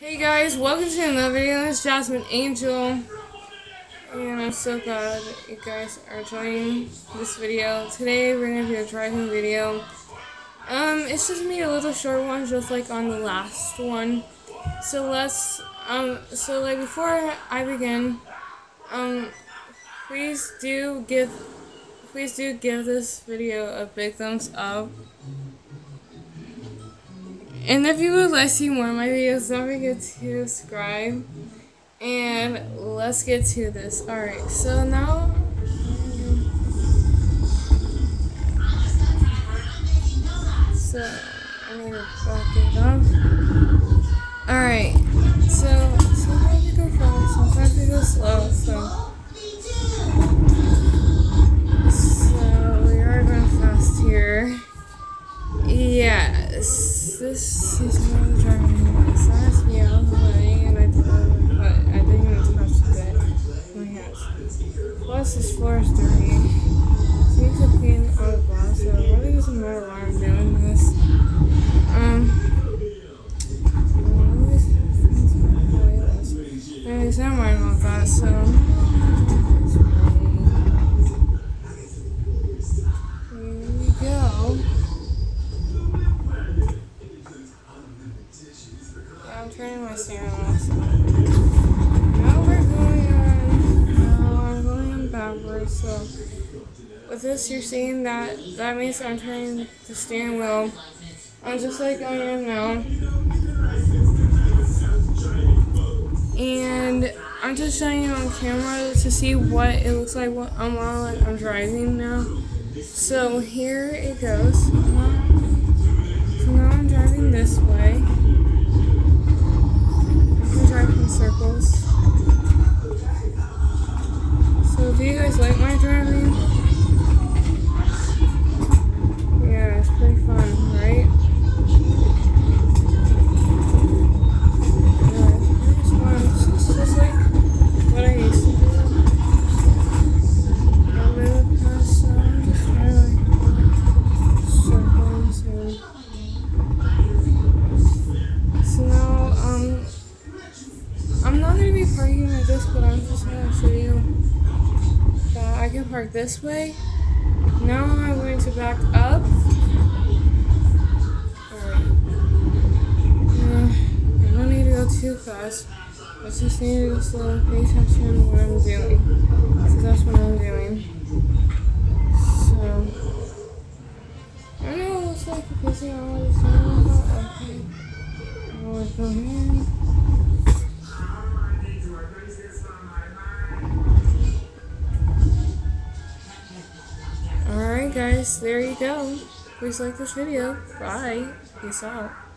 Hey guys, welcome to another video. It's Jasmine Angel. And I'm so glad you guys are joining this video. Today we're to do a driving video. Um, it's just me a little short one, just like on the last one. So let's, um, so like before I begin, um, please do give, please do give this video a big thumbs up. And if you would like to see more of my videos, don't forget to subscribe. And let's get to this. Alright, so now... So, I'm gonna back it up. Alright, so sometimes we go fast, sometimes we go slow, so... So, we are going fast here. This is one of driving last me out of the and I did it, but I didn't even touch it. Oh yes. Plus, this floor is dirty. Seems to clean on the glass, so it really doesn't matter why I'm doing this. Um. Anyways, never mind about that, so. Here we go. Yeah, I'm turning my steering wheel. So. Now we're going on. Now I'm going on backwards. So with this, you're seeing that that means I'm turning the steering wheel. I'm just like I am now. And I'm just showing you on camera to see what it looks like while I'm driving now. So here it goes. So now I'm driving this way. I'm not gonna be parking like this, but I'm just gonna show you that I can park this way. Now I'm going to back up. Alright. Uh, I don't need to go too fast. I just need to slow, pay attention to what I'm doing. So that's what I'm doing. So, I know it looks like a busy hour, not about okay. I'll go here. Guys, there you go. Please like this video. Bye. Peace out.